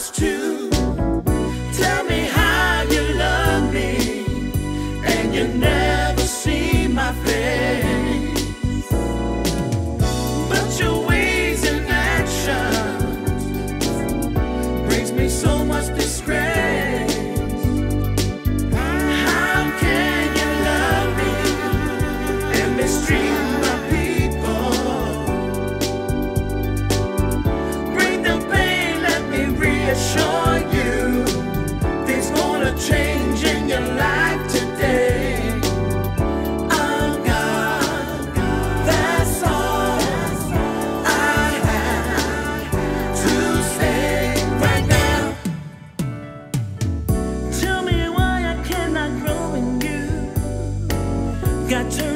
fathers too. Got turned